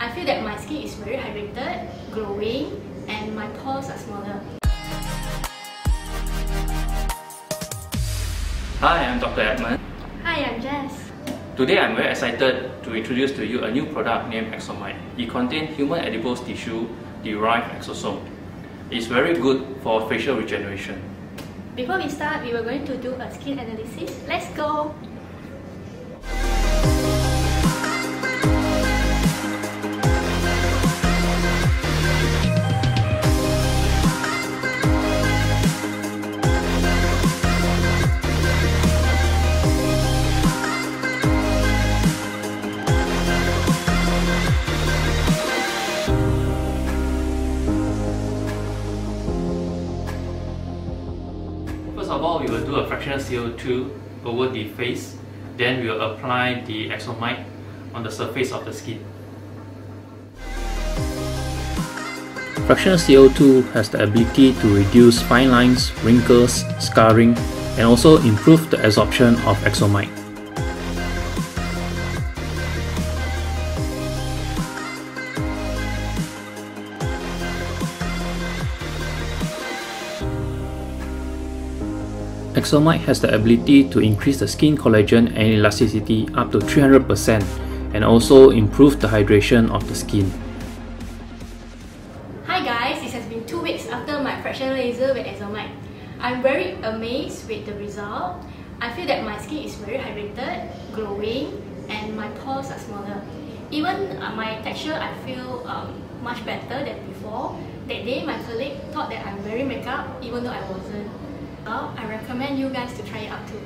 I feel that my skin is very hydrated, glowing, and my pores are smaller. Hi, I'm Dr. Edmond. Hi, I'm Jess. Today I'm very excited to introduce to you a new product named Exomide. It contains human adipose tissue derived exosome. It's very good for facial regeneration. Before we start, we were going to do a skin analysis. Let's go! Of all, we will do a fractional CO2 over the face. Then we will apply the Exomide on the surface of the skin. Fractional CO2 has the ability to reduce fine lines, wrinkles, scarring, and also improve the absorption of Exomide. Exomide has the ability to increase the skin collagen and elasticity up to 300% and also improve the hydration of the skin. Hi guys, it has been two weeks after my fractional laser with Exomide. I'm very amazed with the result. I feel that my skin is very hydrated, glowing, and my pores are smaller. Even uh, my texture, I feel um, much better than before. That day, my colleague thought that I'm wearing makeup, even though I wasn't. Well, I recommend you guys to try it out too.